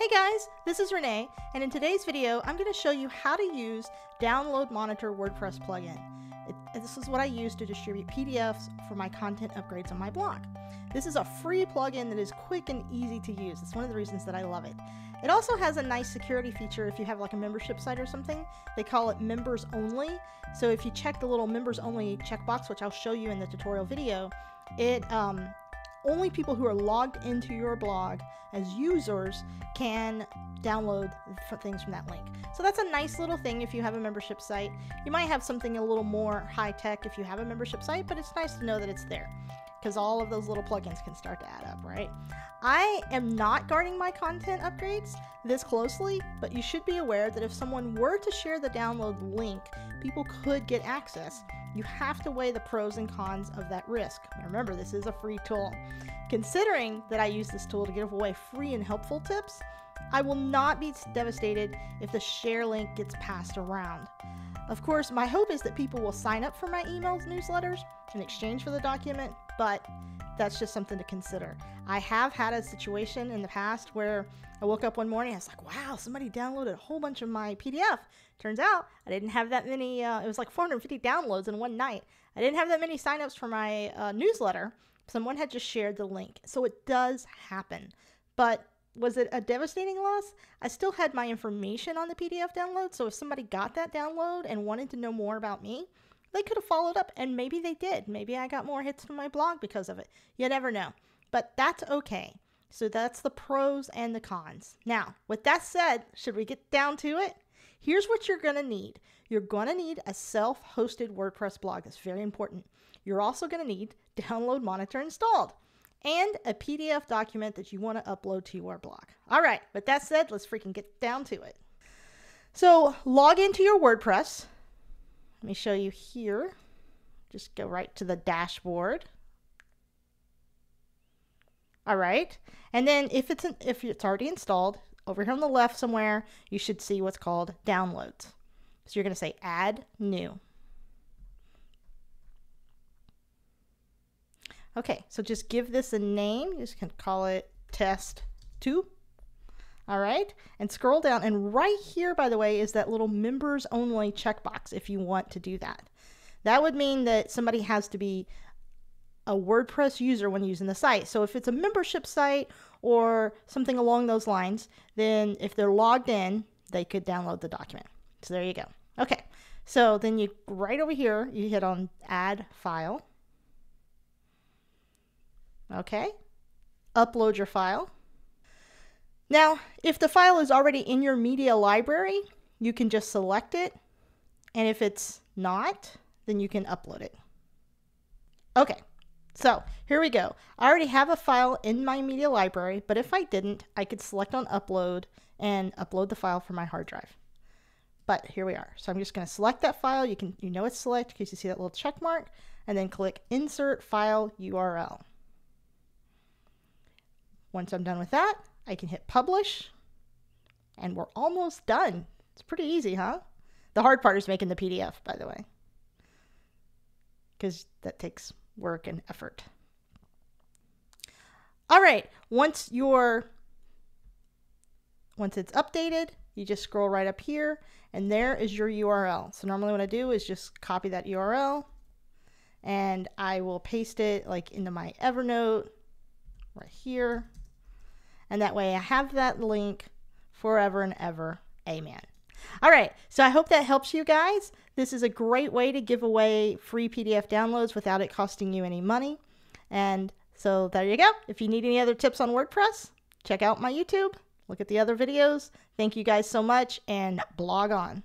Hey guys, this is Renee, and in today's video, I'm going to show you how to use Download Monitor WordPress plugin. It, this is what I use to distribute PDFs for my content upgrades on my blog. This is a free plugin that is quick and easy to use. It's one of the reasons that I love it. It also has a nice security feature if you have like a membership site or something. They call it members only. So if you check the little members only checkbox, which I'll show you in the tutorial video, it um, only people who are logged into your blog as users can download things from that link. So that's a nice little thing if you have a membership site. You might have something a little more high tech if you have a membership site, but it's nice to know that it's there because all of those little plugins can start to add up, right? I am not guarding my content upgrades this closely, but you should be aware that if someone were to share the download link, people could get access. You have to weigh the pros and cons of that risk. Remember, this is a free tool. Considering that I use this tool to give away free and helpful tips, I will not be devastated if the share link gets passed around. Of course, my hope is that people will sign up for my emails newsletters in exchange for the document, but that's just something to consider. I have had a situation in the past where I woke up one morning, I was like, wow, somebody downloaded a whole bunch of my PDF. Turns out I didn't have that many, uh, it was like 450 downloads in one night. I didn't have that many signups for my uh, newsletter. Someone had just shared the link. So it does happen. But was it a devastating loss? I still had my information on the PDF download. So if somebody got that download and wanted to know more about me, they could have followed up and maybe they did. Maybe I got more hits from my blog because of it. You never know. But that's okay. So that's the pros and the cons. Now, with that said, should we get down to it? Here's what you're going to need. You're going to need a self-hosted WordPress blog. That's very important. You're also going to need Download Monitor installed and a PDF document that you want to upload to your blog. All right, with that said, let's freaking get down to it. So log into your WordPress. Let me show you here. Just go right to the dashboard. All right. And then if it's, if it's already installed, over here on the left somewhere, you should see what's called downloads. So you're going to say add new. Okay, so just give this a name. You just can call it test two. All right, and scroll down. And right here, by the way, is that little members only checkbox if you want to do that. That would mean that somebody has to be a WordPress user when using the site. So if it's a membership site or something along those lines, then if they're logged in, they could download the document. So there you go. Okay, so then you right over here, you hit on add file. Okay, upload your file. Now, if the file is already in your media library, you can just select it. And if it's not, then you can upload it. Okay, so here we go. I already have a file in my media library, but if I didn't, I could select on upload and upload the file from my hard drive. But here we are. So I'm just going to select that file. You can you know it's select because you see that little check mark and then click insert file URL. Once I'm done with that, I can hit publish and we're almost done. It's pretty easy, huh? The hard part is making the PDF, by the way, because that takes work and effort. All right, once your once it's updated, you just scroll right up here and there is your URL. So normally what I do is just copy that URL and I will paste it like into my Evernote right here. And that way I have that link forever and ever. Amen. All right, so I hope that helps you guys. This is a great way to give away free PDF downloads without it costing you any money. And so there you go. If you need any other tips on WordPress, check out my YouTube, look at the other videos. Thank you guys so much, and blog on.